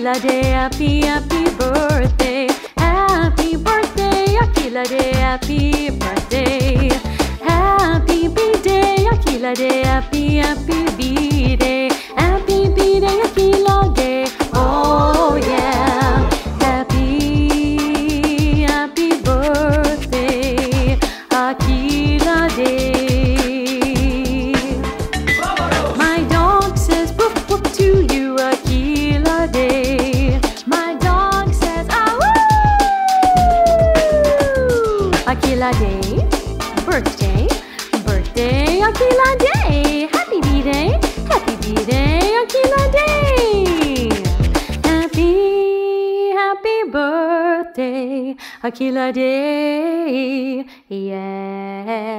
Day, happy, happy birthday. Happy birthday, Akinlade, happy birthday. Happy B-Day, Akinlade, happy, happy Aquila Day, birthday, birthday, Akinlade. Happy B-Day, happy B-Day, Aquila Day. Happy, happy birthday, Akinlade. Yeah.